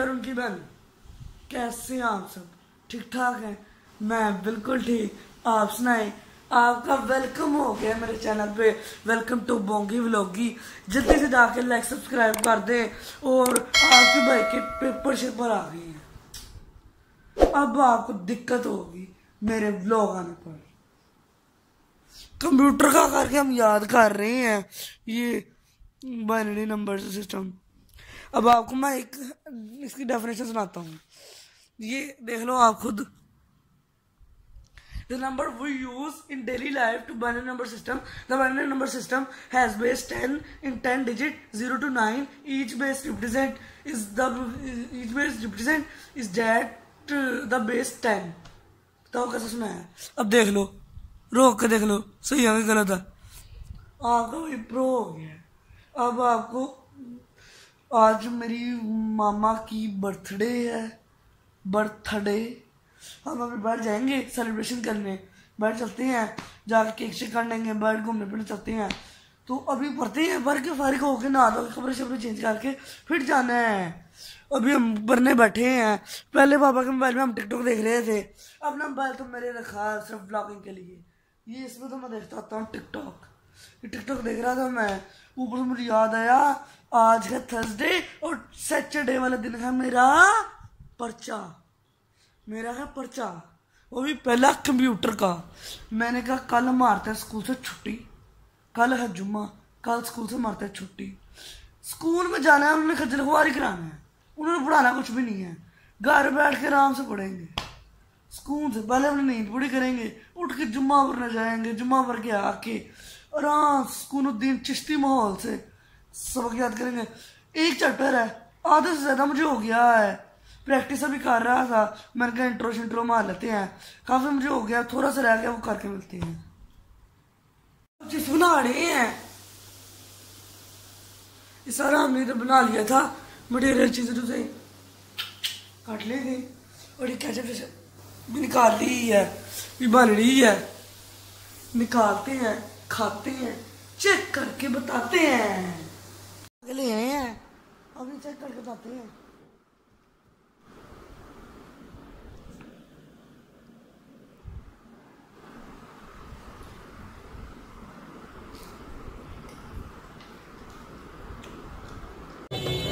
और उनकी बहन कैसे हैं आप सब? ठीक ठाक हैं? मैं बिल्कुल ठीक। आप सुनाएँ। आपका वेलकम हो गया मेरे चैनल पे। वेलकम टू बोंगी व्लॉगी जल्दी से जाके लाइक सब्सक्राइब कर दें और आपके भाई के पेपर शेपर आ गए हैं। अब आपको दिक्कत होगी मेरे व्लॉग आने पर। कंप्यूटर का करके हम याद कर रहे हैं। ये बाइनरी नंबर सिस्टम अब आपको मैं एक, इसकी डेफिनेशन सुनाता हूँ। ये देख लो आप खुद। The number we use in daily life to binary number system the binary number system has base ten in ten digit zero to nine each base represent is the each base represent is that the base ten बताओ कैसे सुना है? अब देख लो। रोक के देख लो। सही है गलत है? आपका वही प्रो हो गया। अब आपको आज मेरी मामा की बर्थडे है। बर्थडे। हम अभी बाहर जाएँगे सेलिब्रेशन करने। बाहर चलते हैं। जाके केक शेक कर लेंगे। बाहर घूमने फिरने चलते हैं। तो अभी पढ़ते हैं। भर के फारिग होके नहा धो कपड़े शपड़े चेंज करके फिर जाना है। अभी हम पढ़ने बैठे हैं। पहले पापा के मोबाइल में हम टिकटॉक देख रहे थे। अपना मोबाइल तो मेरे रखा है सिर्फ़ ब्लॉगिंग के लिए। ये इसमें तो मैं देखता आता हूँ टिकटॉक टिकटॉक देख रहा था मैं। ऊपर से मुझे याद आया आज है थर्सडे और सैटरडे वाला दिन है मेरा पर्चा। मेरा है पर्चा। वो भी पहला कंप्यूटर का। मैंने कहा, कल मारते हैं स्कूल से छुट्टी। कल है जुम्मा। कल स्कूल से मारते हैं छुट्टी। स्कूल में जाना है, उन्होंने खज्जल खुआरी कराना है। उन्होंने पढ़ाना कुछ भी नहीं है। घर बैठ के आराम से पढ़ेंगे। स्कूल से पहले अपनी नींद पूरी करेंगे। उठ के जुम्मा पढ़ने जाएँगे। जुम्मा पर के आके आराम स्कूल दिन चिश्ती माहौल से सबक याद करेंगे। एक चैप्टर है। आधे से ज़्यादा मुझे हो गया है। प्रैक्टिस अभी कर रहा था। मैंने कहा इंट्रो शिंट्रो मार लेते हैं। काफ़ी मुझे हो गया। थोड़ा सा रह गया, वो करके मिलते हैं। बना रहे हैं। ये सारा हमने तो बना लिया था। मटेरियल चीज़ें तो से काट ले थे और ये कैसे भी निकाल ली है। भी बन रही है। निकालते हैं, खाते हैं। चेक करके बताते हैं। ले आए हैं। अभी चेक करके बताते हैं।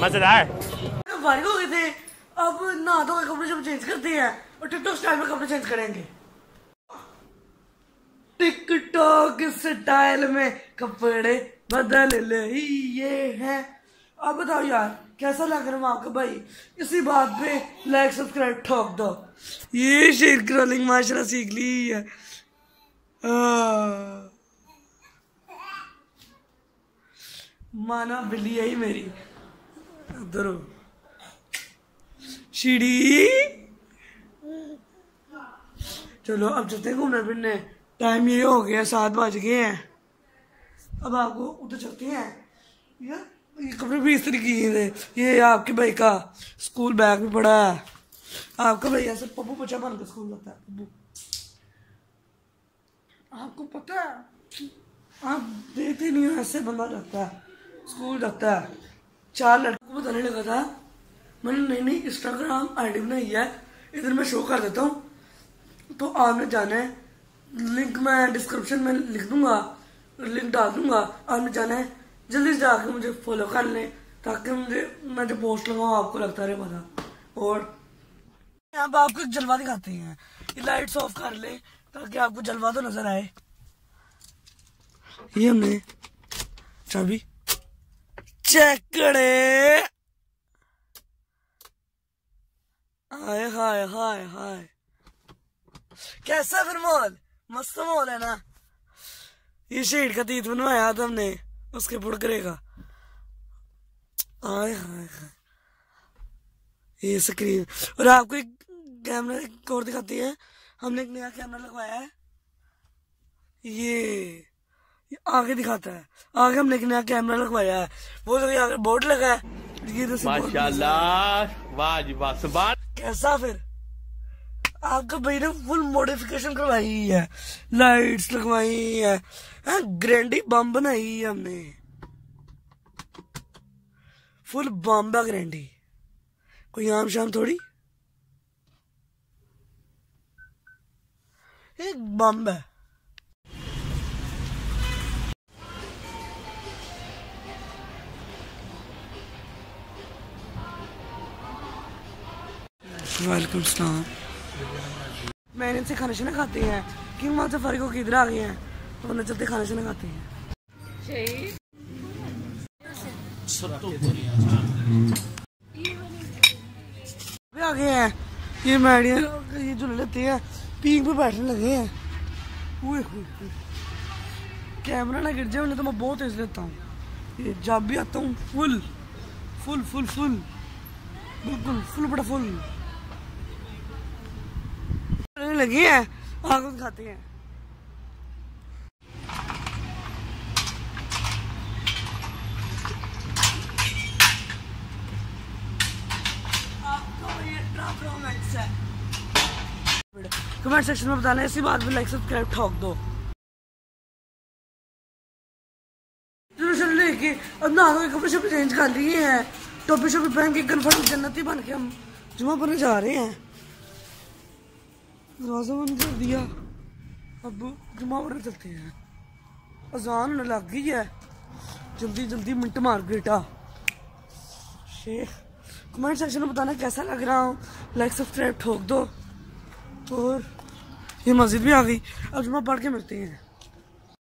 मज़ेदार। फारिग हो गए थे। अब नहा धो कपड़े सब चेंज करते हैं और टिकटॉक स्टाइल में कपड़े चेंज करेंगे। टिकटॉक स्टाइल में कपड़े। बदल लिए हैं। अब बताओ यार, कैसा लग रहा है भाई? इसी बात पे लाइक सब्सक्राइब ठोक दो। ये शेर क्रॉलिंग माशाल्लाह सीख ली है। माना बिल्ली है ही मेरी। उधर हो। सीढ़ी चलो, अब चलते घूमने फिरने टाइम ये हो गया, सात बज गए हैं। अब आपको उधर चलते हैं। ये कपड़े भी इस्त्री किए थे ये आपके भाई का स्कूल बैग भी पड़ा है। आपका भाई ऐसे पप्पू बच्चा बन के स्कूल जाता है, पप्पू। आपको पता है, आप देखते नहीं हो, ऐसे बंदा जाता है, स्कूल जाता है। चार लड़कों को बताने लगा था, मैंने नई नई इंस्टाग्राम आईडी बनाई है, इधर मैं शो कर देता हूँ। तो आपने जाना है लिंक मैं डिस्क्रिप्शन में लिख दूँगा। लिंक डाल दूँगा आपने जाना है। जल्दी से जाके मुझे फॉलो कर लें, ताकि मुझे, मैं जो पोस्ट लगाऊँ, आपको लगता रहे पता। और यहाँ आपको जलवा दिखाते हैं। ये लाइट्स ऑफ़ कर ले, ताकि आपको जलवा तो नज़र आए। ये हमने चाबी चेक करे। हाय हाय हाय हाय। कैसा फिर माहौल? मस्त माहौल है ना? ये शेड का तीत बनवाया था हमने उसके फुड़करे का। हाय हाय हाय। ये स्क्रीन और आपको एक कैमरा एक और दिखाती है। हमने एक नया कैमरा लगवाया है। ये ये आगे दिखाता है। आगे हमने एक नया कैमरा लगवाया है। वो तो आगे बोर्ड लगा है। ये तो माशाल्लाह वाह जी वाह। सुभान कैसा फिर? आपका भाई ने फुल मॉडिफिकेशन करवाई है। लाइट्स लगवाई है। हाँ, ग्रैंडी बम बनाई है हमने। फुल बम है ग्रैंडी कोई आम शाम थोड़ी? एक बम है। वेलकम सलाम मैंने इनसे खाना शाना खाते हैं। क्यों वहाँ से फ़र्क होकर इधर आ गए हैं? तो उन्हें चलते खाना शाना खाते हैं। आ गए हैं। ये मैडिया, ये जो लेते हैं, पीक पे बैठने लगे हैं। कैमरा ना गिर जाए तो मैं बहुत तेज लेता हूँ। ये जब भी आता हूँ, फुल फुल फुल फुल। बिल्कुल, फुल बड़ा फुल। लगी है आग खाते हैं? कमेंट सेक्शन में बताना, इसी बात पे लाइक सब्सक्राइब ठोक दो। लेके अब नहा धो कपड़े शपड़े चेंज कर लिए हैं। टोपी शोपी पहन के कन्फर्म जन्नती बन के हम जुमा पढ़ने जा रहे हैं। दरवाजा बंद कर दिया अब जुमा पढ़ने चलते हैं अजान होने लग गई है जल्दी जल्दी मिनट मार बेटा शेख कमेंट सेक्शन में बताना कैसा लग रहा हूँ लाइक सब्सक्राइब ठोक दो और ये मस्जिद भी आ गई अब जुमा पढ़ के मिलते हैं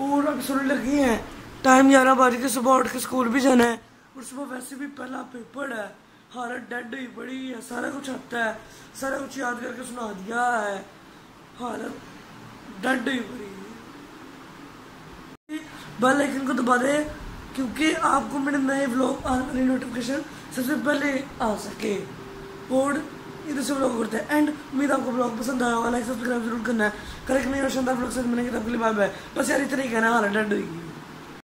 और अब सुन लगी है, टाइम ग्यारह बज के सुबह उठ के स्कूल भी जाना है, और सुबह वैसे भी पहला पेपर है हालत डेड हुई पड़ी है, सारा कुछ आता है, सारा कुछ याद करके सुना दिया है, हर डेड हुई पड़ी बेल आइकन को दबा दें क्योंकि आपको मेरे नए ब्लॉग आने वाली नोटिफिकेशन सबसे पहले आ सके। और इधर से ब्लॉग करते हैं। एंड उम्मीद आपको ब्लॉग पसंद आया होगा। लाइक सब्सक्राइब ज़रूर करना है। करेक्ट नहीं रोशन और ब्लॉग से मिलेंगे तब के लिए बाय बाय बस यार, इतना ही कहना हालत डेड हुई